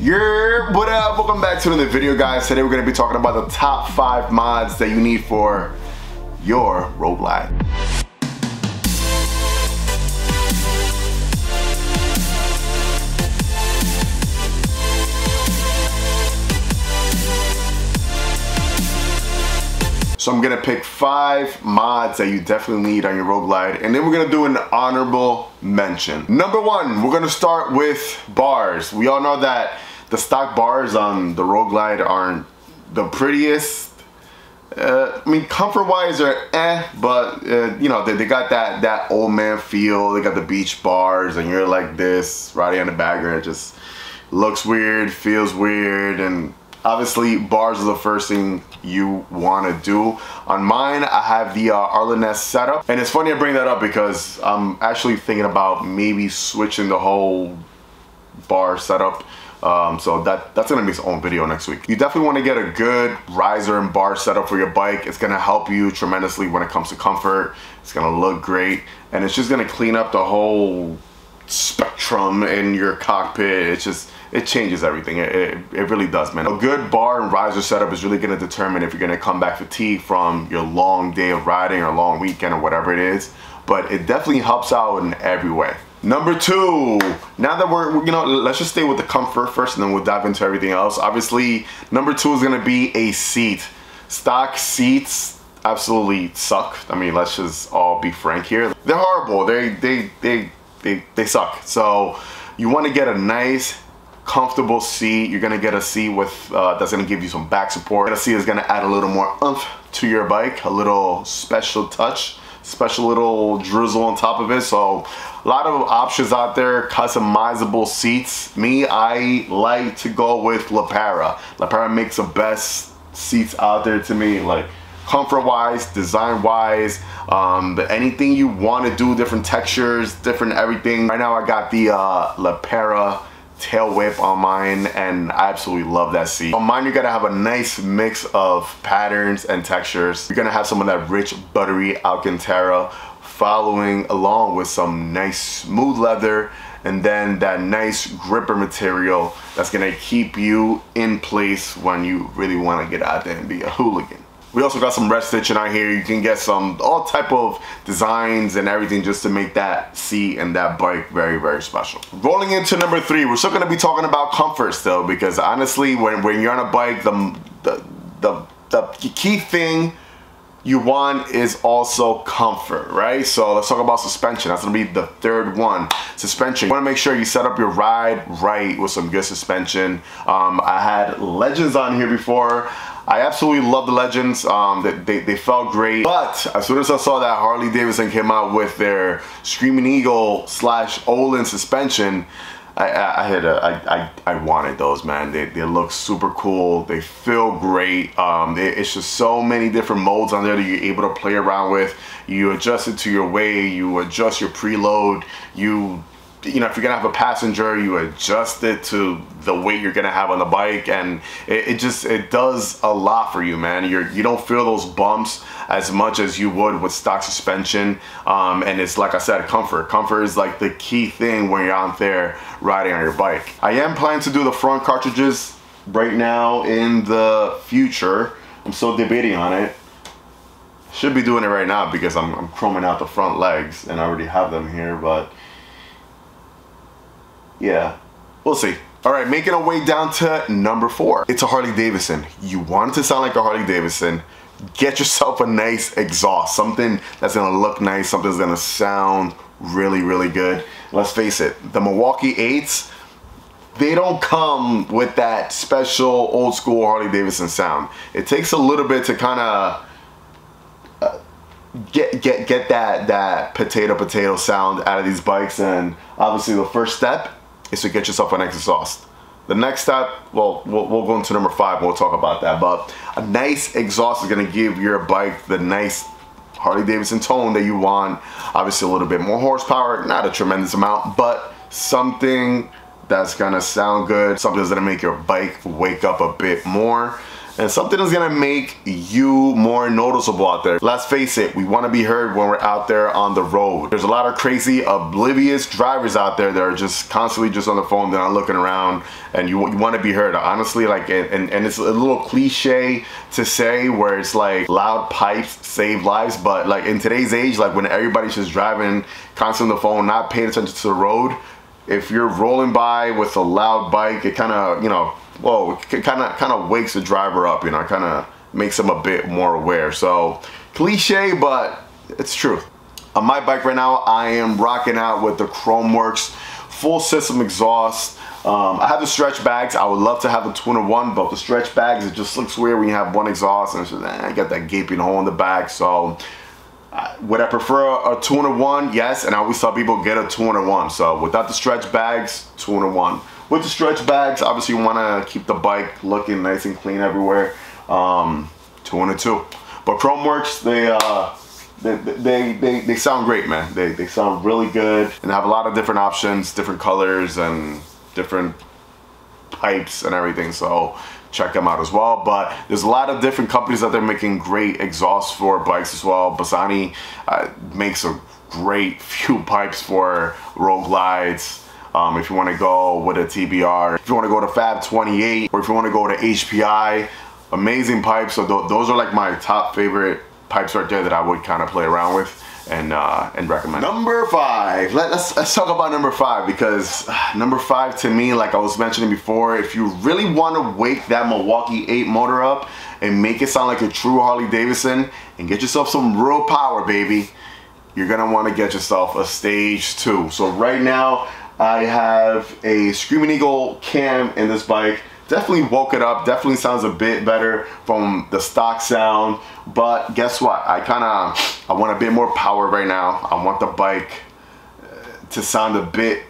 Yeah, what up? Welcome back to another video, guys. Today we're gonna be talking about the top five mods that you need for your Glide. So I'm gonna pick five mods that you definitely need on your Road Glide, and then we're gonna do an honorable mention. Number one, we're gonna start with bars. We all know that the stock bars on the Road Glide aren't the prettiest. Uh, I mean, comfort-wise, they're eh, but uh, you know they, they got that that old man feel. They got the beach bars, and you're like this riding on the bagger. It just looks weird, feels weird, and obviously bars are the first thing you want to do on mine i have the uh, setup and it's funny i bring that up because i'm actually thinking about maybe switching the whole bar setup um, so that that's gonna be its own video next week you definitely want to get a good riser and bar setup for your bike it's gonna help you tremendously when it comes to comfort it's gonna look great and it's just gonna clean up the whole spectrum in your cockpit it's just it changes everything. It, it, it, really does, man. A good bar and riser setup is really gonna determine if you're gonna come back fatigued from your long day of riding or long weekend or whatever it is. But it definitely helps out in every way. Number two, now that we're, you know, let's just stay with the comfort first and then we'll dive into everything else. Obviously, number two is gonna be a seat. Stock seats absolutely suck. I mean, let's just all be frank here. They're horrible. They, they, they, they, they suck. So you wanna get a nice, comfortable seat. You're gonna get a seat with uh, that's gonna give you some back support. A seat is gonna add a little more oomph to your bike, a little special touch, special little drizzle on top of it. So a lot of options out there, customizable seats. Me, I like to go with Le Pera. Lapara makes the best seats out there to me. Like comfort wise, design wise, um, anything you want to do, different textures, different everything. Right now I got the uh, Le Pera tail whip on mine and I absolutely love that seat. On mine you're gonna have a nice mix of patterns and textures. You're gonna have some of that rich buttery Alcantara following along with some nice smooth leather and then that nice gripper material that's gonna keep you in place when you really wanna get out there and be a hooligan. We also got some red stitching out here. You can get some all type of designs and everything just to make that seat and that bike very, very special. Rolling into number three, we're still gonna be talking about comfort still because honestly, when, when you're on a bike, the, the, the, the key thing you want is also comfort, right? So let's talk about suspension. That's gonna be the third one. Suspension. You wanna make sure you set up your ride right with some good suspension. Um, I had Legends on here before. I absolutely love the Legends. Um, they, they, they, felt great. But as soon as I saw that Harley Davidson came out with their Screaming Eagle slash Olin suspension, I, I, had a, I, I, I wanted those, man. They, they look super cool. They feel great. Um, they, it's just so many different modes on there that you're able to play around with. You adjust it to your way. You adjust your preload. You you know, if you're gonna have a passenger, you adjust it to the weight you're gonna have on the bike, and it, it, just it does a lot for you, man. You're you don't feel those bumps as much as you would with stock suspension, um, and it's like I said, comfort. Comfort is like the key thing when you're out there riding on your bike. I am planning to do the front cartridges right now in the future. I'm still debating on it. Should be doing it right now because I'm, I'm chroming out the front legs and I already have them here, but yeah, we'll see. All right, making our way down to number four. It's a Harley Davidson. You want it to sound like a Harley Davidson. Get yourself a nice exhaust, something that's gonna look nice, something that's gonna sound really, really good. Let's face it, the Milwaukee 8s, they don't come with that special old school Harley Davidson sound. It takes a little bit to kind of uh, get get get that that potato potato sound out of these bikes and obviously the first step is to get yourself an exhaust. The next step, well, well, we'll go into number five and we'll talk about that. But a nice exhaust is gonna give your bike the nice Harley Davidson tone that you want. Obviously a little bit more horsepower, not a tremendous amount, but something that's gonna sound good, something that's gonna make your bike wake up a bit more. And something is gonna make you more noticeable out there. Let's face it, we wanna be heard when we're out there on the road. There's a lot of crazy, oblivious drivers out there that are just constantly just on the phone, they're not looking around, and you, you wanna be heard. Honestly, like, and, and it's a little cliche to say where it's like loud pipes save lives, but like in today's age, like when everybody's just driving, constantly on the phone, not paying attention to the road, if you're rolling by with a loud bike, it kind of, you know, whoa, kind of kind of wakes the driver up, you know, kind of makes them a bit more aware. So cliche, but it's true. On my bike right now, I am rocking out with the Khrome Werks full system exhaust. Um, I have the stretch bags. I would love to have a twin one, but the stretch bags, it just looks weird when you have one exhaust and it's just, eh, I got that gaping hole in the back. So uh, would I prefer a, a two and a one? Yes, and I always tell people get a two and a one. So without the stretch bags, two and a one. With the stretch bags, obviously you want to keep the bike looking nice and clean everywhere. Um, two and a two. But Khrome Werks, they uh, they, they, they, they sound great, man. They, they sound really good and have a lot of different options, different colors and different pipes and everything. So check them out as well. But there's a lot of different companies that they're making great exhausts for bikes as well. Bassani uh, makes a great few pipes for road glides. Um, if you want to go with a TBR, if you want to go to Fab 28, or if you want to go to HPI, amazing pipes. So th those are like my top favorite pipes right there that I would kind of play around with and uh, and recommend. Number five. Let, us let's talk about number five because number five to me, like I was mentioning before, if you really want to wake that Milwaukee 8 motor up and make it sound like a true Harley Davidson and get yourself some real power, baby, you're gonna want to get yourself a stage two. So right now I have a Screaming Eagle cam in this bike. Definitely woke it up. Definitely sounds a bit better from the stock sound. But guess what? I kind of I want a bit more power right now. I want the bike uh, to sound a bit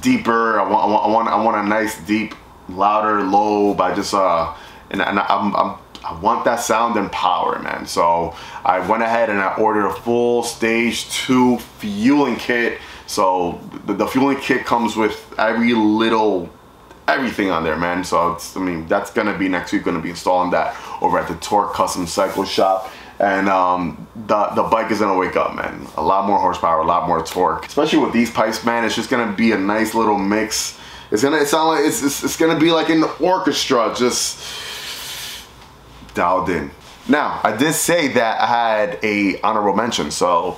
deeper. I want I want I want, I want a nice deep louder low by just uh and, and I'm, I'm I want that sound and power, man. So I went ahead and I ordered a full stage two fueling kit. So the, the fueling kit comes with every little everything on there, man. So I mean, that's gonna be next week. Gonna be installing that over at the Torque Custom Cycle Shop, and um, the the bike is gonna wake up, man. A lot more horsepower, a lot more torque. Especially with these pipes, man. It's just gonna be a nice little mix. It's gonna it sound like it's, it's it's gonna be like an orchestra, just dialed in. Now, I did say that I had a honorable mention, so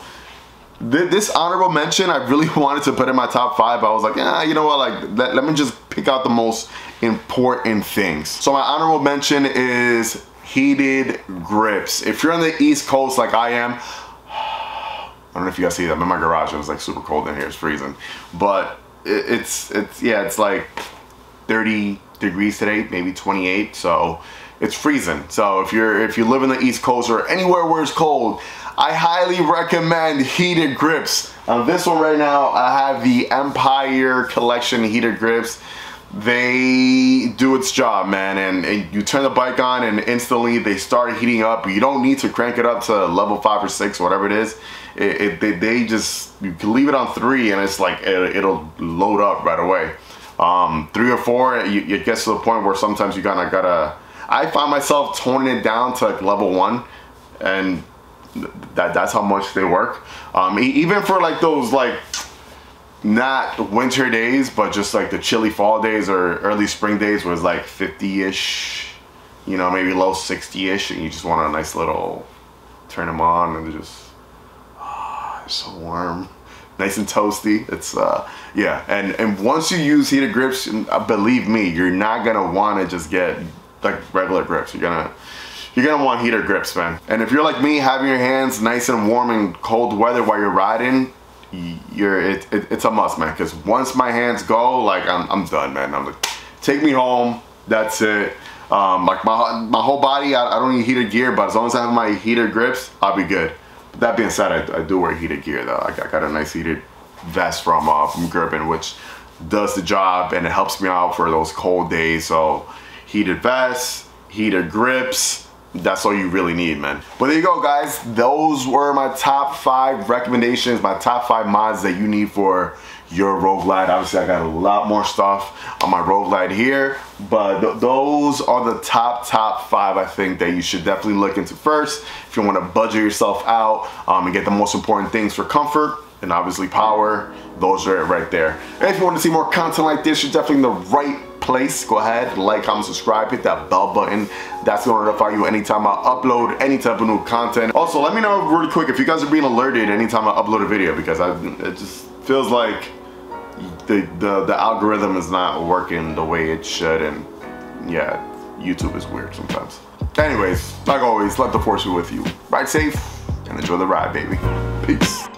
this honorable mention I really wanted to put in my top five. I was like, yeah, you know what? Like, let, let me just pick out the most important things. So my honorable mention is heated grips. If you're on the East Coast like I am, I don't know if you guys see that. I'm in my garage. It was like super cold in here. It's freezing. But it, it's, it's, yeah, it's like 30 degrees today, maybe 28. So it's freezing. So if you're, if you live in the East Coast or anywhere where it's cold, I highly recommend heated grips. On this one right now, I have the Empire Collection heated grips. They do its job, man, and, and, you turn the bike on and instantly they start heating up. You don't need to crank it up to level five or six, whatever it is. It, it they, they, just, you can leave it on three and it's like, it, will load up right away. Um, three or four, you, it gets to the point where sometimes you kind of gotta, I find myself toning it down to like level one and that that's how much they work. Um, even for like those like not winter days, but just like the chilly fall days or early spring days was like 50-ish, you know, maybe low 60-ish, and you just want a nice little turn them on and just oh, it's so warm nice and toasty it's uh yeah and and once you use heated grips uh, believe me you're not gonna want to just get like regular grips you're gonna you're gonna want heater grips, man. And if you're like me, having your hands nice and warm in cold weather while you're riding, you're it, it, it's a must, man. Because once my hands go, like I'm, I'm done, man. I'm like, take me home. That's it. Um, like my my whole body, I, I, don't need heated gear, but as long as I have my heater grips, I'll be good. That being said, I, I do wear heated gear though. I, I got a nice heated vest from uh, from Gerbing, which does the job and it helps me out for those cold days. So heated vest, heated grips, that's all you really need, man. But there you go, guys. Those were my top five recommendations, my top five mods that you need for your Road Glide. Obviously, I got a lot more stuff on my Road Glide here, but th those are the top, top five I think that you should definitely look into first if you want to budget yourself out um, and get the most important things for comfort and obviously power. Those are it right there. And if you want to see more content like this, you're definitely in the right place. Go ahead, like, comment, subscribe, hit that bell button. That's gonna notify you anytime I upload any type of new content. Also, let me know really quick if you guys are being alerted anytime I upload a video because I, it just feels like the, the, the algorithm is not working the way it should and yeah, YouTube is weird sometimes. Anyways, like always, let the force be with you. Ride safe and enjoy the ride, baby. Peace.